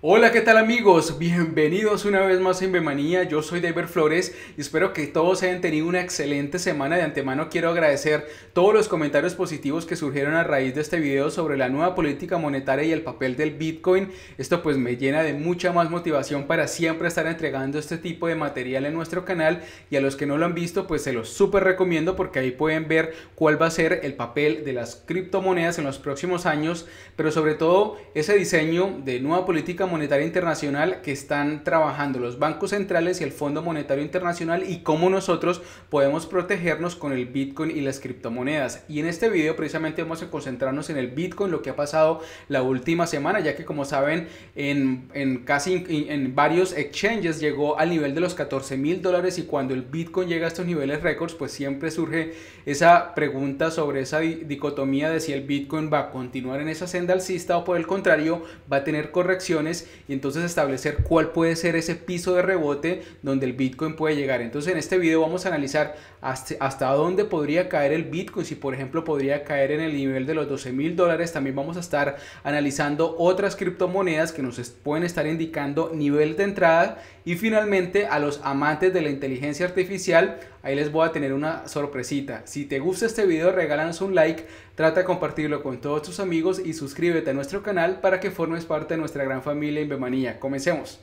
Hola, ¿qué tal amigos? Bienvenidos una vez más en Bemanía. Yo soy David Flores y espero que todos hayan tenido una excelente semana. De antemano quiero agradecer todos los comentarios positivos que surgieron a raíz de este video sobre la nueva política monetaria y el papel del Bitcoin. Esto pues me llena de mucha más motivación para siempre estar entregando este tipo de material en nuestro canal y a los que no lo han visto pues se los súper recomiendo porque ahí pueden ver cuál va a ser el papel de las criptomonedas en los próximos años, pero sobre todo ese diseño de nueva política Monetaria Internacional que están trabajando los bancos centrales y el Fondo Monetario Internacional y cómo nosotros podemos protegernos con el Bitcoin y las criptomonedas. Y en este video precisamente vamos a concentrarnos en el Bitcoin, lo que ha pasado la última semana, ya que como saben en, en casi en varios exchanges llegó al nivel de los 14 mil dólares y cuando el Bitcoin llega a estos niveles récords pues siempre surge esa pregunta sobre esa dicotomía de si el Bitcoin va a continuar en esa senda alcista o por el contrario va a tener correcciones y entonces establecer cuál puede ser ese piso de rebote donde el Bitcoin puede llegar. Entonces en este video vamos a analizar hasta, hasta dónde podría caer el Bitcoin, si por ejemplo podría caer en el nivel de los 12 mil dólares. También vamos a estar analizando otras criptomonedas que nos pueden estar indicando nivel de entrada y finalmente a los amantes de la inteligencia artificial, ahí les voy a tener una sorpresita. Si te gusta este video, regálanos un like, trata de compartirlo con todos tus amigos y suscríbete a nuestro canal para que formes parte de nuestra gran familia Invemanía. Comencemos.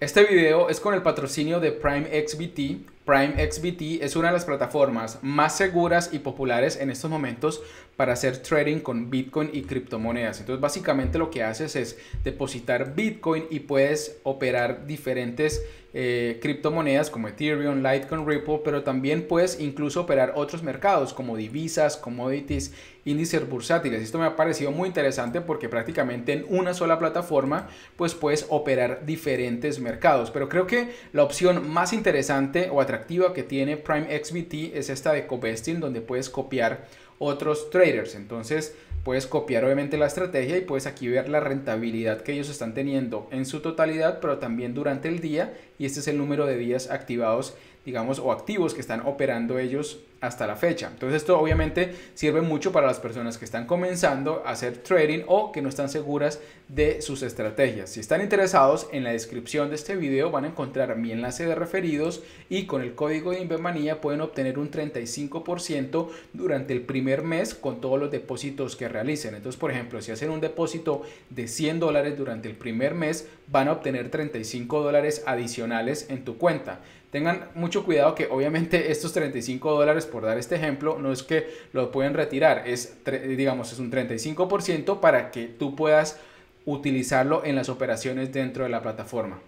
Este video es con el patrocinio de Prime XBT. Prime XBT es una de las plataformas más seguras y populares en estos momentos para hacer trading con Bitcoin y criptomonedas. Entonces básicamente lo que haces es depositar Bitcoin y puedes operar diferentes eh, criptomonedas como Ethereum, Litecoin, Ripple, pero también puedes incluso operar otros mercados como divisas, commodities, índices bursátiles. Esto me ha parecido muy interesante porque prácticamente en una sola plataforma pues puedes operar diferentes mercados. Pero creo que la opción más interesante o atractiva que tiene Prime XBT es esta de Covesting donde puedes copiar otros traders. Entonces puedes copiar obviamente la estrategia y puedes aquí ver la rentabilidad que ellos están teniendo en su totalidad, pero también durante el día y este es el número de días activados digamos, o activos que están operando ellos hasta la fecha. Entonces esto obviamente sirve mucho para las personas que están comenzando a hacer trading o que no están seguras de sus estrategias. Si están interesados, en la descripción de este video van a encontrar mi enlace de referidos y con el código de Invemanía pueden obtener un 35% durante el primer mes con todos los depósitos que realicen. Entonces, por ejemplo, si hacen un depósito de 100 dólares durante el primer mes, van a obtener 35 dólares adicionales en tu cuenta. Tengan mucho cuidado que obviamente estos 35 dólares, por dar este ejemplo, no es que lo pueden retirar, es, digamos, es un 35% para que tú puedas utilizarlo en las operaciones dentro de la plataforma.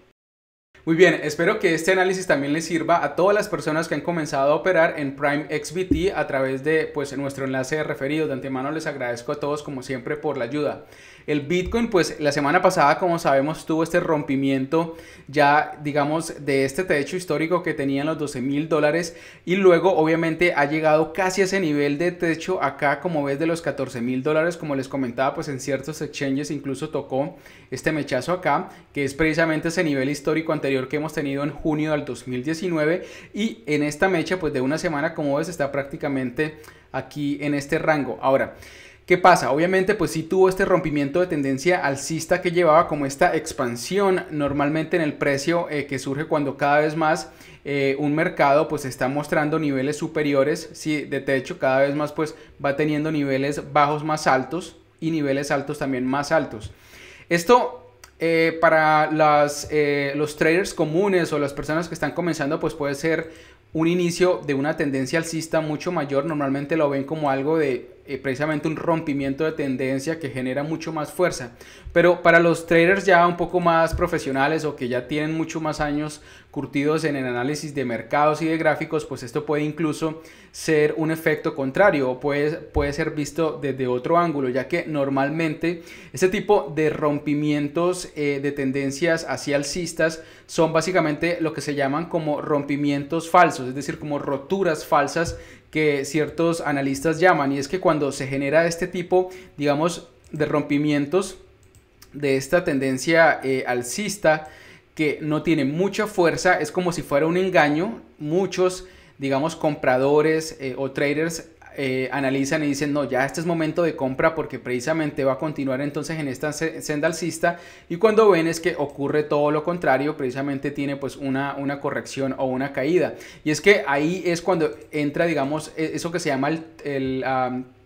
Muy bien, espero que este análisis también les sirva a todas las personas que han comenzado a operar en Prime XBT a través de pues, nuestro enlace de referido. De antemano les agradezco a todos como siempre por la ayuda. El Bitcoin, pues la semana pasada, como sabemos, tuvo este rompimiento ya, digamos, de este techo histórico que tenían los 12 mil dólares y luego obviamente ha llegado casi a ese nivel de techo acá, como ves, de los 14 mil dólares, como les comentaba, pues en ciertos exchanges incluso tocó este mechazo acá, que es precisamente ese nivel histórico anterior que hemos tenido en junio del 2019 y en esta mecha, pues de una semana, como ves, está prácticamente aquí en este rango. Ahora, ¿Qué pasa? Obviamente pues sí tuvo este rompimiento de tendencia alcista que llevaba como esta expansión normalmente en el precio eh, que surge cuando cada vez más eh, un mercado pues está mostrando niveles superiores, sí, de techo cada vez más pues va teniendo niveles bajos más altos y niveles altos también más altos. Esto eh, para las, los traders comunes o las personas que están comenzando pues puede ser un inicio de una tendencia alcista mucho mayor, normalmente lo ven como algo de eh, precisamente un rompimiento de tendencia que genera mucho más fuerza. Pero para los traders ya un poco más profesionales o que ya tienen mucho más años curtidos en el análisis de mercados y de gráficos, pues esto puede incluso ser un efecto contrario o puede, puede ser visto desde otro ángulo, ya que normalmente este tipo de rompimientos eh, de tendencias hacia alcistas son básicamente lo que se llaman como rompimientos falsos, es decir, como roturas falsas que ciertos analistas llaman y es que cuando se genera este tipo, digamos, de rompimientos de esta tendencia eh, alcista, que no tiene mucha fuerza, es como si fuera un engaño. Muchos, digamos, compradores eh, o traders eh, analizan y dicen, no, ya este es momento de compra porque precisamente va a continuar entonces en esta senda alcista y cuando ven es que ocurre todo lo contrario, precisamente tiene pues una, una corrección o una caída. Y es que ahí es cuando entra, digamos, e-, eso que se llama el...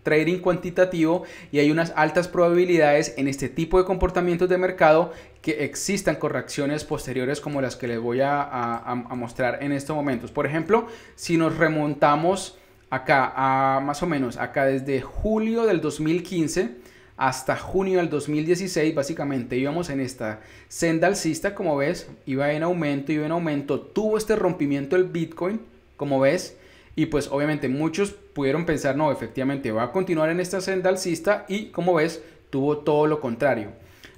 trading cuantitativo y hay unas altas probabilidades en este tipo de comportamientos de mercado que existan correcciones posteriores como las que les voy a, a mostrar en estos momentos. Por ejemplo, si nos remontamos acá, a, más o menos, acá desde julio del 2015 hasta junio del 2016, básicamente íbamos en esta senda alcista, como ves, iba en aumento, iba en aumento, tuvo este rompimiento el Bitcoin, como ves, y pues obviamente muchos pudieron pensar, no, efectivamente va a continuar en esta senda alcista y como ves, tuvo todo lo contrario.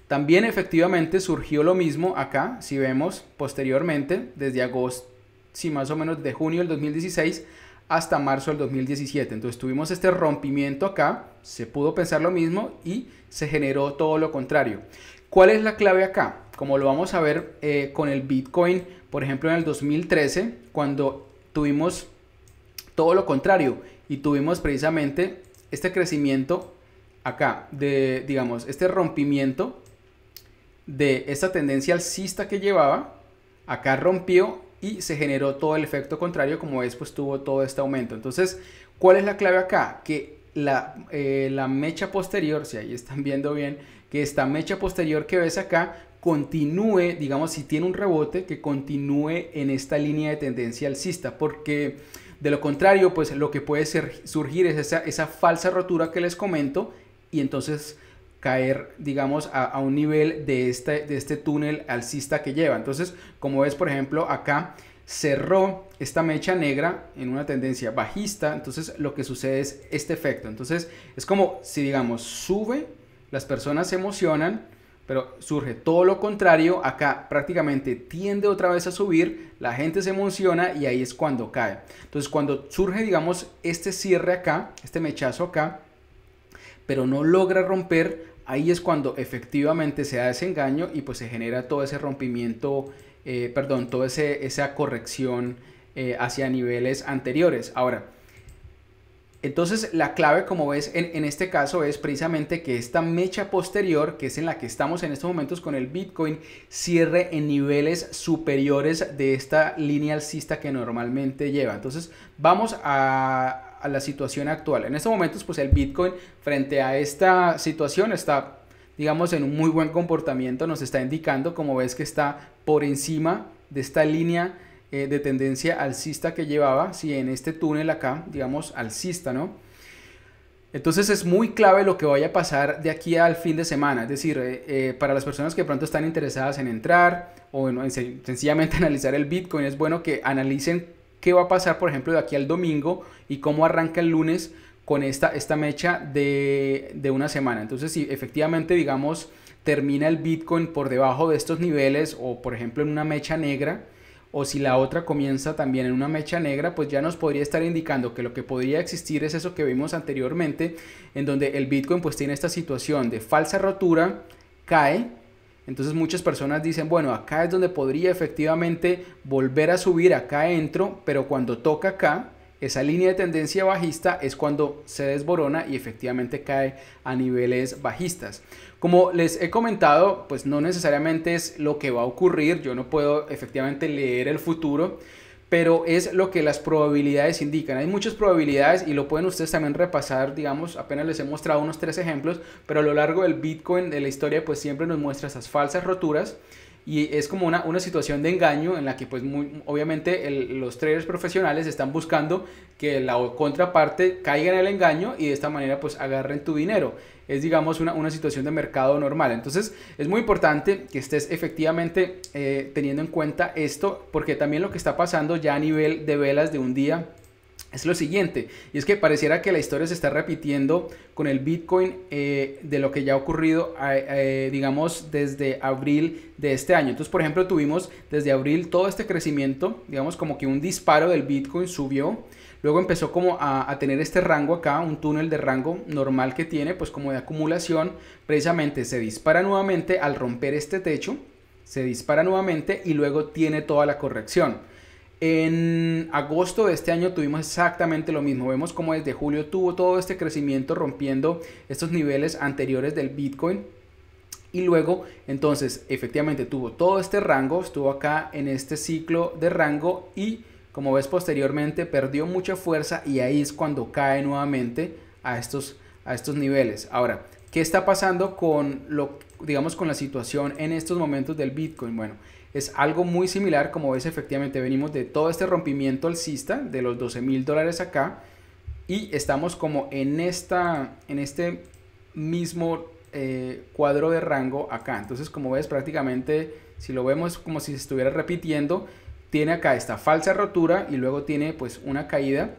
También efectivamente surgió lo mismo acá, si vemos posteriormente, desde agosto, si más o menos de junio del 2016 hasta marzo del 2017. Entonces tuvimos este rompimiento acá, se pudo pensar lo mismo y se generó todo lo contrario. ¿Cuál es la clave acá? Como lo vamos a ver eh, con el Bitcoin, por ejemplo en el 2013, cuando tuvimos todo lo contrario y tuvimos precisamente este crecimiento acá, de, digamos, este rompimiento de esta tendencia alcista que llevaba, acá rompió y se generó todo el efecto contrario, como ves, pues tuvo todo este aumento. Entonces, ¿cuál es la clave acá? Que la, eh, la mecha posterior, si ahí están viendo bien, que esta mecha posterior que ves acá continúe, digamos, si tiene un rebote, que continúe en esta línea de tendencia alcista, porque de lo contrario, pues lo que puede ser, surgir es esa, esa falsa rotura que les comento y entonces caer, digamos, a, un nivel de este, de este túnel alcista que lleva. Entonces, como ves, por ejemplo, acá cerró esta mecha negra en una tendencia bajista, entonces lo que sucede es este efecto. Entonces, es como si, digamos, sube, las personas se emocionan, pero surge todo lo contrario, acá prácticamente tiende otra vez a subir, la gente se emociona y ahí es cuando cae. Entonces, cuando surge, digamos, este cierre acá, este mechazo acá, pero no logra romper, ahí es cuando efectivamente se da ese engaño y pues se genera todo ese rompimiento, eh, perdón, toda esa corrección eh, hacia niveles anteriores. Ahora, entonces la clave como ves en, en, este caso es precisamente que esta mecha posterior, que es en la que estamos en estos momentos con el Bitcoin, cierre en niveles superiores de esta línea alcista que normalmente lleva. Entonces vamos a, a la situación actual. En estos momentos, pues el Bitcoin frente a esta situación está, digamos, en un muy buen comportamiento. Nos está indicando, como ves, que está por encima de esta línea eh, de tendencia alcista que llevaba, si en este túnel acá, digamos, alcista, ¿no? Entonces es muy clave lo que vaya a pasar de aquí al fin de semana. Es decir, eh, eh, para las personas que pronto están interesadas en entrar o en, sencillamente analizar el Bitcoin, es bueno que analicen qué va a pasar, por ejemplo, de aquí al domingo y cómo arranca el lunes con esta, esta mecha de, de una semana. Entonces, si efectivamente, digamos, termina el Bitcoin por debajo de estos niveles o, por ejemplo, en una mecha negra, o si la otra comienza también en una mecha negra, pues ya nos podría estar indicando que lo que podría existir es eso que vimos anteriormente, en donde el Bitcoin pues tiene esta situación de falsa rotura, cae, entonces muchas personas dicen, bueno, acá es donde podría efectivamente volver a subir, acá entro, pero cuando toca acá, esa línea de tendencia bajista es cuando se desborona y efectivamente cae a niveles bajistas. Como les he comentado, pues no necesariamente es lo que va a ocurrir, yo no puedo efectivamente leer el futuro, pero es lo que las probabilidades indican. Hay muchas probabilidades y lo pueden ustedes también repasar, digamos, apenas les he mostrado unos tres ejemplos, pero a lo largo del Bitcoin, de la historia, pues siempre nos muestra esas falsas roturas y es como una, una situación de engaño en la que pues muy, obviamente los traders profesionales están buscando que la contraparte caiga en el engaño y de esta manera pues agarren tu dinero. Es digamos una, una situación de mercado normal. Entonces es muy importante que estés efectivamente eh, teniendo en cuenta esto porque también lo que está pasando ya a nivel de velas de un día es lo siguiente, y es que pareciera que la historia se está repitiendo con el Bitcoin eh, de lo que ya ha ocurrido, eh, digamos, desde abril de este año. Entonces, por ejemplo, tuvimos desde abril todo este crecimiento, digamos, como que un disparo del Bitcoin subió, luego empezó como a, a tener este rango acá, un túnel de rango normal que tiene, pues como de acumulación, precisamente se dispara nuevamente al romper este techo, se dispara nuevamente y luego tiene toda la corrección. En agosto de este año tuvimos exactamente lo mismo. Vemos como desde julio tuvo todo este crecimiento rompiendo estos niveles anteriores del Bitcoin. Y luego, entonces, efectivamente tuvo todo este rango, estuvo acá en este ciclo de rango y como ves posteriormente perdió mucha fuerza y ahí es cuando cae nuevamente a estos, a estos niveles. Ahora, ¿qué está pasando con lo, digamos, con la situación en estos momentos del Bitcoin? Bueno, es algo muy similar, como ves, efectivamente venimos de todo este rompimiento alcista de los 12 mil dólares acá y estamos como en, esta, en este mismo eh, cuadro de rango acá. Entonces, como ves, prácticamente, si lo vemos como si se estuviera repitiendo, tiene acá esta falsa rotura y luego tiene pues una caída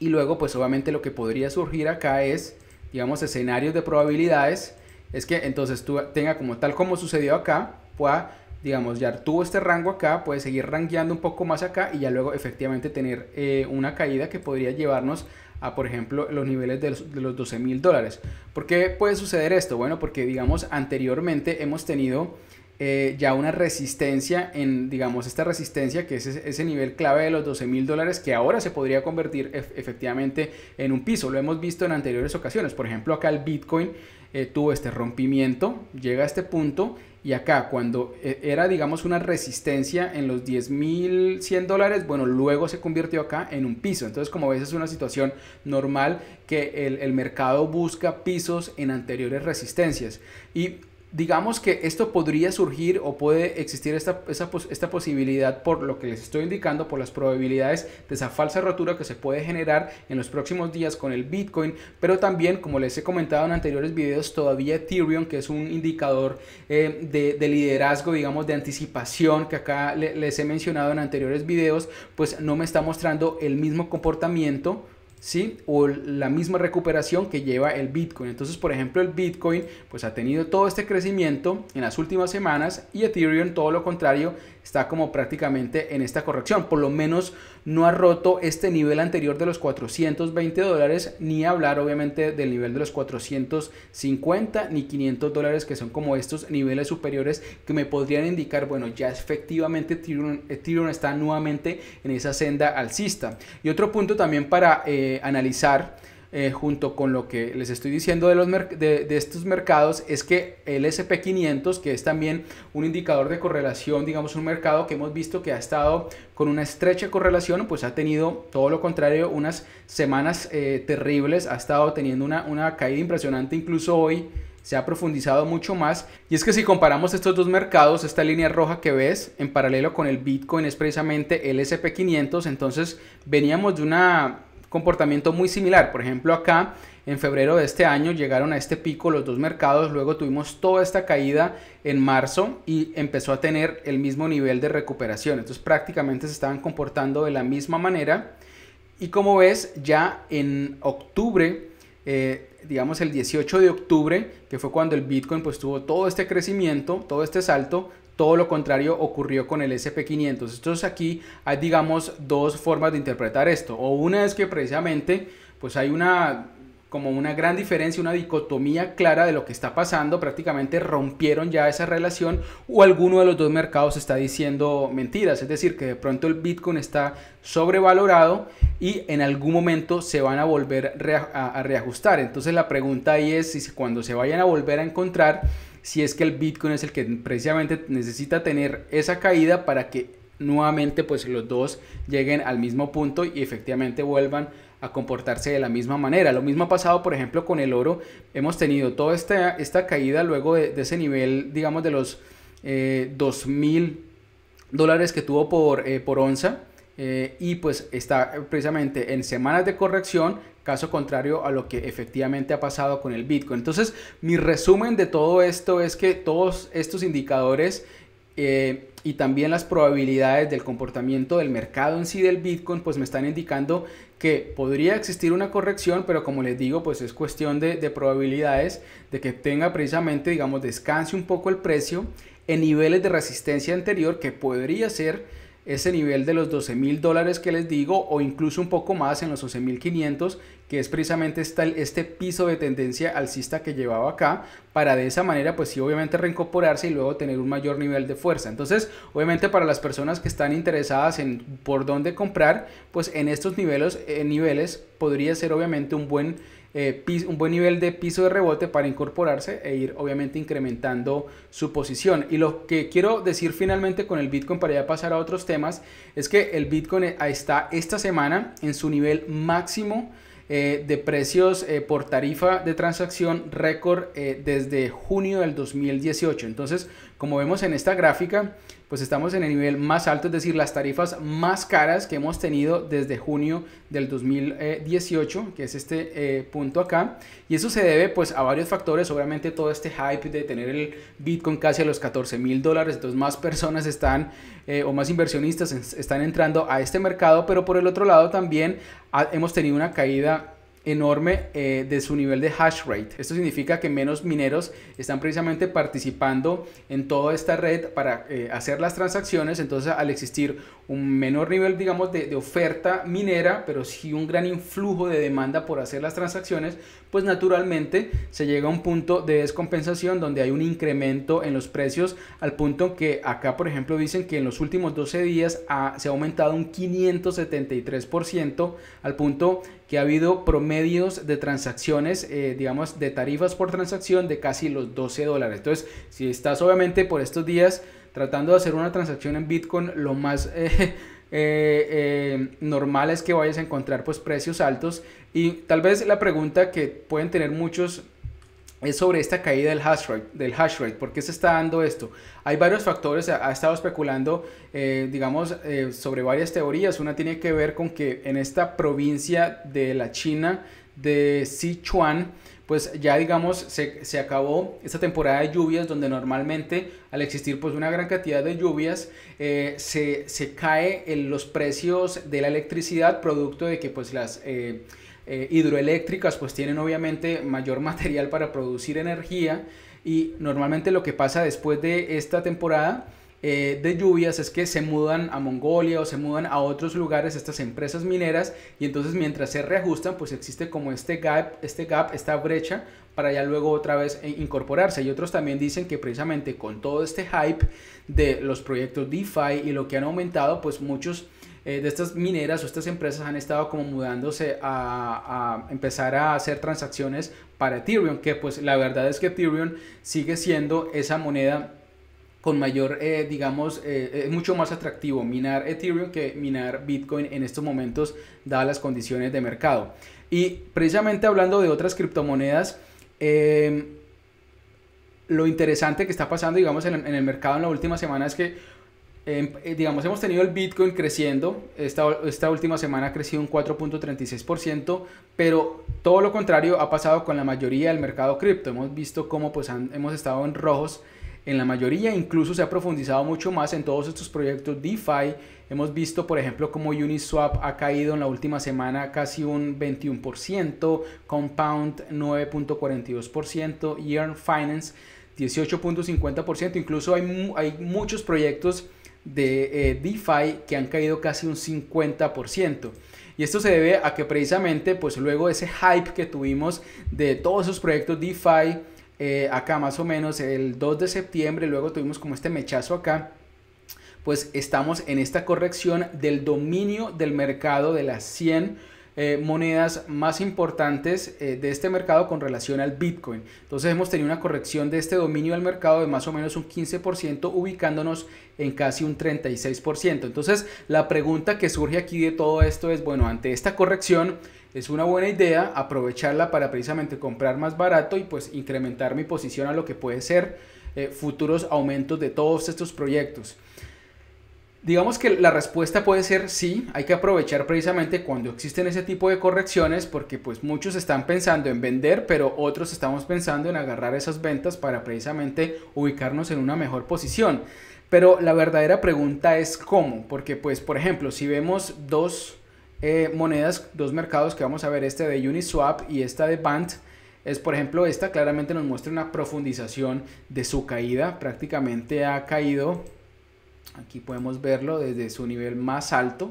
y luego pues obviamente lo que podría surgir acá es digamos escenarios de probabilidades es que entonces tú tenga como tal como sucedió acá pueda digamos, ya tuvo este rango acá, puede seguir rankeando un poco más acá y ya luego efectivamente tener eh, una caída que podría llevarnos a, por ejemplo, los niveles de los, 12 mil dólares. ¿Por qué puede suceder esto? Bueno, porque, digamos, anteriormente hemos tenido eh, ya una resistencia en, digamos, esta resistencia que es ese, nivel clave de los 12 mil dólares que ahora se podría convertir efectivamente en un piso. Lo hemos visto en anteriores ocasiones. Por ejemplo, acá el Bitcoin eh, tuvo este rompimiento, llega a este punto y acá, cuando eh, era, digamos, una resistencia en los 10.100 dólares, bueno, luego se convirtió acá en un piso. Entonces, como ves, es una situación normal que el, el mercado busca pisos en anteriores resistencias. Y digamos que esto podría surgir o puede existir esta, esta, posibilidad por lo que les estoy indicando, por las probabilidades de esa falsa rotura que se puede generar en los próximos días con el Bitcoin, pero también, como les he comentado en anteriores videos, todavía Ethereum, que es un indicador eh, de, liderazgo, digamos, de anticipación que acá les he mencionado en anteriores videos, pues no me está mostrando el mismo comportamiento ¿sí? O la misma recuperación que lleva el Bitcoin. Entonces, por ejemplo, el Bitcoin pues ha tenido todo este crecimiento en las últimas semanas y Ethereum todo lo contrario está como prácticamente en esta corrección. Por lo menos no ha roto este nivel anterior de los 420 dólares, ni hablar obviamente del nivel de los 450 ni 500 dólares, que son como estos niveles superiores que me podrían indicar, bueno, ya efectivamente Ethereum, está nuevamente en esa senda alcista. Y otro punto también para eh, analizar eh, junto con lo que les estoy diciendo de, los de, estos mercados, es que el SP500, que es también un indicador de correlación, digamos un mercado que hemos visto que ha estado con una estrecha correlación, pues ha tenido todo lo contrario, unas semanas eh, terribles, ha estado teniendo una, una caída impresionante, incluso hoy se ha profundizado mucho más. Y es que si comparamos estos dos mercados, esta línea roja que ves en paralelo con el Bitcoin es precisamente el SP500, entonces veníamos de una comportamiento muy similar. Por ejemplo, acá en febrero de este año llegaron a este pico los dos mercados, luego tuvimos toda esta caída en marzo y empezó a tener el mismo nivel de recuperación. Entonces prácticamente se estaban comportando de la misma manera. Y como ves, ya en octubre, eh, digamos el 18 de octubre, que fue cuando el Bitcoin pues tuvo todo este crecimiento, todo este salto, todo lo contrario ocurrió con el SP500. Entonces aquí hay, digamos, dos formas de interpretar esto. O una es que precisamente, pues hay una como una gran diferencia, una dicotomía clara de lo que está pasando, prácticamente rompieron ya esa relación o alguno de los dos mercados está diciendo mentiras, es decir, que de pronto el Bitcoin está sobrevalorado y en algún momento se van a volver a reajustar. Entonces la pregunta ahí es si cuando se vayan a volver a encontrar, si es que el Bitcoin es el que precisamente necesita tener esa caída para que nuevamente pues los dos lleguen al mismo punto y efectivamente vuelvan a comportarse de la misma manera. Lo mismo ha pasado, por ejemplo, con el oro. Hemos tenido toda esta, esta caída luego de, ese nivel, digamos, de los eh, 2 mil dólares que tuvo por, eh, por onza. Eh, y pues está precisamente en semanas de corrección caso contrario a lo que efectivamente ha pasado con el Bitcoin. Entonces, mi resumen de todo esto es que todos estos indicadores eh, y también las probabilidades del comportamiento del mercado en sí del Bitcoin, pues me están indicando que podría existir una corrección, pero como les digo, pues es cuestión de, de probabilidades de que tenga precisamente, digamos, descanse un poco el precio en niveles de resistencia anterior que podría ser ese nivel de los 12 mil dólares que les digo o incluso un poco más en los 11 mil 500 que es precisamente este piso de tendencia alcista que llevaba acá para de esa manera pues sí obviamente reincorporarse y luego tener un mayor nivel de fuerza. Entonces obviamente para las personas que están interesadas en por dónde comprar pues en estos niveles, eh, niveles podría ser obviamente un buen eh, un buen nivel de piso de rebote para incorporarse e ir obviamente incrementando su posición. Y lo que quiero decir finalmente con el Bitcoin para ya pasar a otros temas es que el Bitcoin eh, está esta semana en su nivel máximo eh, de precios por tarifa de transacción récord desde junio del 2018. Entonces, como vemos en esta gráfica, pues estamos en el nivel más alto, es decir, las tarifas más caras que hemos tenido desde junio del 2018, que es este eh, punto acá. Y eso se debe pues a varios factores, obviamente todo este hype de tener el Bitcoin casi a los 14 mil dólares, entonces más personas están eh, o más inversionistas están entrando a este mercado, pero por el otro lado también hemos tenido una caída enorme eh, de su nivel de hash rate. Esto significa que menos mineros están precisamente participando en toda esta red para eh, hacer las transacciones. Entonces, al existir un menor nivel, digamos, de, de, oferta minera, pero sí un gran influjo de demanda por hacer las transacciones, pues naturalmente se llega a un punto de descompensación donde hay un incremento en los precios al punto que acá, por ejemplo, dicen que en los últimos 12 días se ha aumentado un 573% al punto que ha habido promedios de transacciones, eh, digamos, de tarifas por transacción de casi los 12 dólares. Entonces, si estás obviamente por estos días tratando de hacer una transacción en Bitcoin, lo más eh, eh, normal es que vayas a encontrar pues precios altos. Y tal vez la pregunta que pueden tener muchos es sobre esta caída del hash rate. Del hash rate. ¿Por qué se está dando esto? Hay varios factores, ha, estado especulando, eh, digamos, eh, sobre varias teorías. Una tiene que ver con que en esta provincia de la China, de Sichuan, pues ya digamos se, se, acabó esta temporada de lluvias donde normalmente al existir pues una gran cantidad de lluvias eh, se, se, cae en los precios de la electricidad producto de que pues las eh, hidroeléctricas pues tienen obviamente mayor material para producir energía. Y normalmente lo que pasa después de esta temporada eh, de lluvias es que se mudan a Mongolia o se mudan a otros lugares estas empresas mineras y entonces mientras se reajustan pues existe como este gap, este gap, esta brecha para ya luego otra vez eh, incorporarse. Y otros también dicen que precisamente con todo este hype de los proyectos DeFi y lo que han aumentado pues muchos eh, de estas mineras o estas empresas han estado como mudándose a, empezar a hacer transacciones para Ethereum, que pues la verdad es que Ethereum sigue siendo esa moneda con mayor, eh, digamos, eh, es mucho más atractivo minar Ethereum que minar Bitcoin en estos momentos, dadas las condiciones de mercado. Y precisamente hablando de otras criptomonedas, lo interesante que está pasando, digamos, en, en el mercado en la última semana es que Em, eh, digamos, hemos tenido el Bitcoin creciendo, esta, esta última semana ha crecido un 4.36%, pero todo lo contrario ha pasado con la mayoría del mercado cripto. Hemos visto cómo pues, hemos estado en rojos en la mayoría, incluso se ha profundizado mucho más en todos estos proyectos DeFi. Hemos visto, por ejemplo, cómo Uniswap ha caído en la última semana casi un 21%, Compound 9.42%, Yearn Finance 18.50%, incluso hay, hay muchos proyectos de eh, DeFi que han caído casi un 50%. Y esto se debe a que precisamente, pues luego ese hype que tuvimos de todos esos proyectos DeFi, eh, acá más o menos el 2 de septiembre, luego tuvimos como este mechazo acá, pues estamos en esta corrección del dominio del mercado de las 100 eh, monedas más importantes eh, de este mercado con relación al Bitcoin. Entonces hemos tenido una corrección de este dominio del mercado de más o menos un 15%, ubicándonos en casi un 36%. Entonces la pregunta que surge aquí de todo esto es, bueno, ante esta corrección, es una buena idea aprovecharla para precisamente comprar más barato y pues incrementar mi posición a lo que puede ser eh, futuros aumentos de todos estos proyectos. Digamos que la respuesta puede ser sí, hay que aprovechar precisamente cuando existen ese tipo de correcciones porque pues muchos están pensando en vender, pero otros estamos pensando en agarrar esas ventas para precisamente ubicarnos en una mejor posición. Pero la verdadera pregunta es cómo, porque pues por ejemplo, si vemos dos eh, monedas, dos mercados que vamos a ver, este de Uniswap y esta de Band, es por ejemplo esta claramente nos muestra una profundización de su caída, prácticamente ha caído Aquí podemos verlo desde su nivel más alto,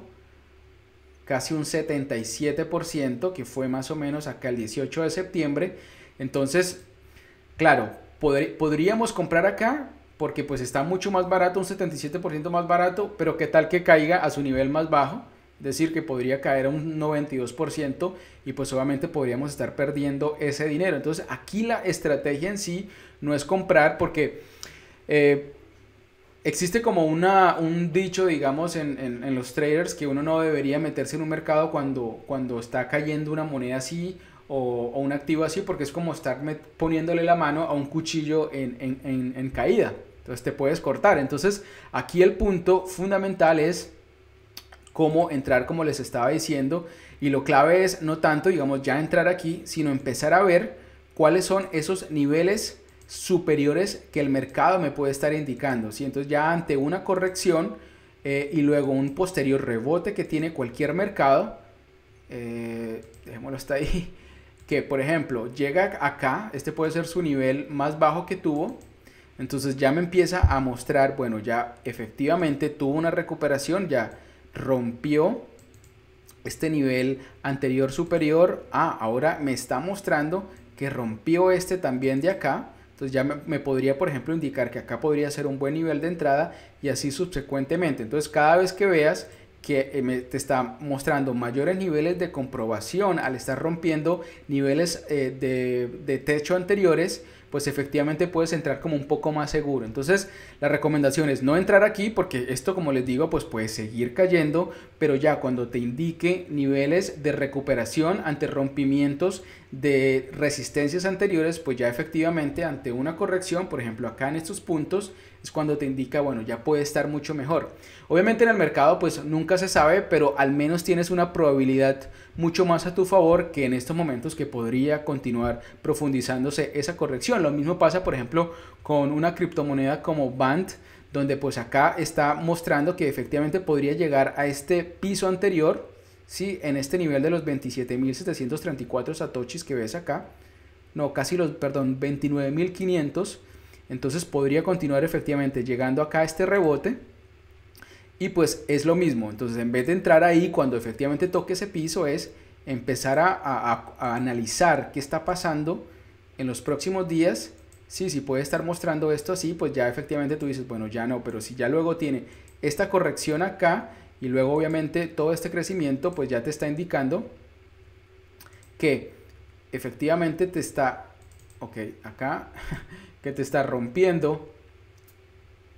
casi un 77%, que fue más o menos acá el 18 de septiembre. Entonces, claro, podríamos comprar acá porque pues está mucho más barato, un 77% más barato, pero qué tal que caiga a su nivel más bajo, decir, que podría caer a un 92% y pues obviamente podríamos estar perdiendo ese dinero. Entonces aquí la estrategia en sí no es comprar porque... Eh, existe como una, un dicho, digamos, en, en, los traders que uno no debería meterse en un mercado cuando, cuando está cayendo una moneda así o, un activo así, porque es como estar poniéndole la mano a un cuchillo en, en, caída. Entonces te puedes cortar. Entonces aquí el punto fundamental es cómo entrar, como les estaba diciendo. Y lo clave es no tanto, digamos, ya entrar aquí, sino empezar a ver cuáles son esos niveles superiores que el mercado me puede estar indicando. ¿sí? Entonces ya ante una corrección eh, y luego un posterior rebote que tiene cualquier mercado, eh, dejémoslo hasta ahí, que por ejemplo llega acá, este puede ser su nivel más bajo que tuvo, entonces ya me empieza a mostrar, bueno, ya efectivamente tuvo una recuperación, ya rompió este nivel anterior superior, ah, ahora me está mostrando que rompió este también de acá, entonces ya me, podría, por ejemplo, indicar que acá podría ser un buen nivel de entrada y así subsecuentemente. Entonces cada vez que veas que eh, te está mostrando mayores niveles de comprobación al estar rompiendo niveles eh, de, de techo anteriores, pues efectivamente puedes entrar como un poco más seguro. Entonces, la recomendación es no entrar aquí porque esto, como les digo, pues puede seguir cayendo, pero ya cuando te indique niveles de recuperación ante rompimientos de resistencias anteriores, pues ya efectivamente ante una corrección, por ejemplo, acá en estos puntos, es cuando te indica, bueno, ya puede estar mucho mejor. Obviamente en el mercado pues nunca se sabe, pero al menos tienes una probabilidad mucho más a tu favor que en estos momentos que podría continuar profundizándose esa corrección. Lo mismo pasa, por ejemplo, con una criptomoneda como Band, donde pues acá está mostrando que efectivamente podría llegar a este piso anterior, ¿sí? En este nivel de los 27.734 satoshis que ves acá. No, casi los, perdón, 29.500 entonces podría continuar efectivamente llegando acá a este rebote. Y pues es lo mismo. Entonces en vez de entrar ahí cuando efectivamente toque ese piso es empezar a, analizar qué está pasando en los próximos días. Sí, si puede estar mostrando esto así, pues ya efectivamente tú dices, bueno, ya no, pero si ya luego tiene esta corrección acá y luego obviamente todo este crecimiento, pues ya te está indicando que efectivamente te está, ok, acá que te está rompiendo.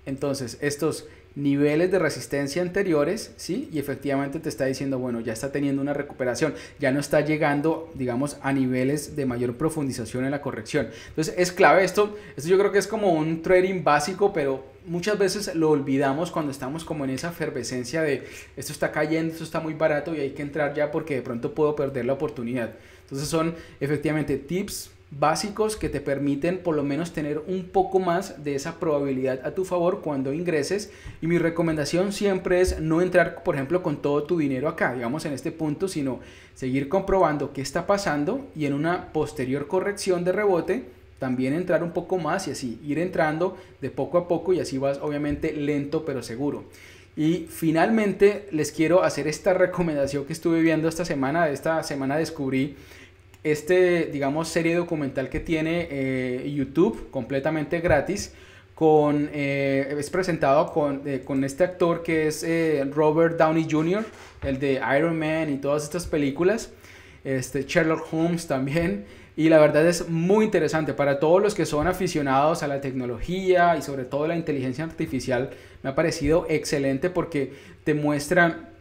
Entonces, estos niveles de resistencia anteriores, ¿sí? Y efectivamente te está diciendo, bueno, ya está teniendo una recuperación, ya no está llegando, digamos, a niveles de mayor profundización en la corrección. Entonces, es clave esto, esto yo creo que es como un trading básico, pero muchas veces lo olvidamos cuando estamos como en esa efervescencia de esto está cayendo, esto está muy barato y hay que entrar ya porque de pronto puedo perder la oportunidad. Entonces, son efectivamente tips básicos que te permiten por lo menos tener un poco más de esa probabilidad a tu favor cuando ingreses. Y mi recomendación siempre es no entrar por ejemplo con todo tu dinero acá digamos en este punto sino seguir comprobando qué está pasando y en una posterior corrección de rebote también entrar un poco más y así ir entrando de poco a poco y así vas obviamente lento pero seguro. Y finalmente les quiero hacer esta recomendación que estuve viendo esta semana. Esta semana descubrí este, digamos, serie documental que tiene eh, YouTube completamente gratis. Con, eh, es presentado con, eh, con, este actor que es Robert Downey Jr., el de Iron Man y todas estas películas. Este, Sherlock Holmes también. Y la verdad es muy interesante para todos los que son aficionados a la tecnología y sobre todo la inteligencia artificial. Me ha parecido excelente porque te muestra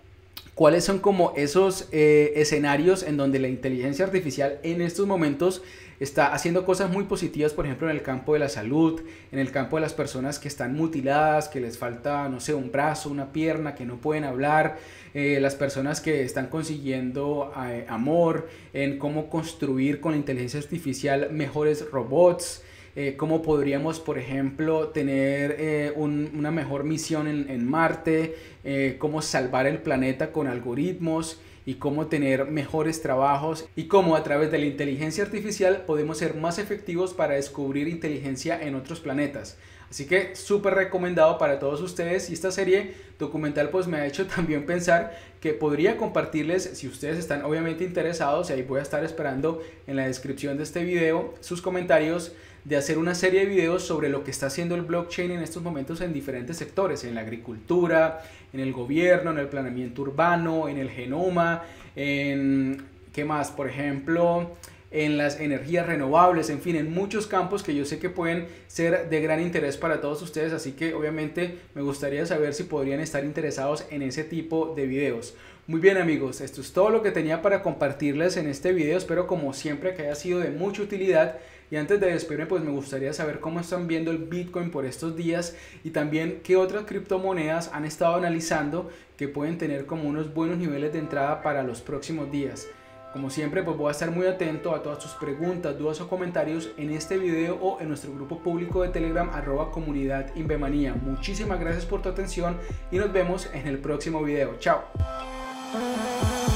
cuáles son como esos eh, escenarios en donde la inteligencia artificial en estos momentos está haciendo cosas muy positivas, por ejemplo, en el campo de la salud, en el campo de las personas que están mutiladas, que les falta, no sé, un brazo, una pierna, que no pueden hablar, eh, las personas que están consiguiendo eh, amor, en cómo construir con la inteligencia artificial mejores robots. Eh, cómo podríamos, por ejemplo, tener eh, una mejor misión en, Marte, eh, cómo salvar el planeta con algoritmos y cómo tener mejores trabajos y cómo a través de la inteligencia artificial podemos ser más efectivos para descubrir inteligencia en otros planetas. Así que súper recomendado para todos ustedes y esta serie documental pues me ha hecho también pensar que podría compartirles si ustedes están obviamente interesados y ahí voy a estar esperando en la descripción de este video sus comentarios de hacer una serie de videos sobre lo que está haciendo el blockchain en estos momentos en diferentes sectores, en la agricultura, en el gobierno, en el planeamiento urbano, en el genoma, en qué más, por ejemplo, en las energías renovables, en fin, en muchos campos que yo sé que pueden ser de gran interés para todos ustedes, así que obviamente me gustaría saber si podrían estar interesados en ese tipo de videos. Muy bien amigos, esto es todo lo que tenía para compartirles en este video, espero como siempre que haya sido de mucha utilidad y antes de despedirme pues me gustaría saber cómo están viendo el Bitcoin por estos días y también qué otras criptomonedas han estado analizando que pueden tener como unos buenos niveles de entrada para los próximos días. Como siempre, pues voy a estar muy atento a todas sus preguntas, dudas o comentarios en este video o en nuestro grupo público de Telegram arroba comunidad Invemanía. Muchísimas gracias por tu atención y nos vemos en el próximo video. Chao. Música